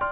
you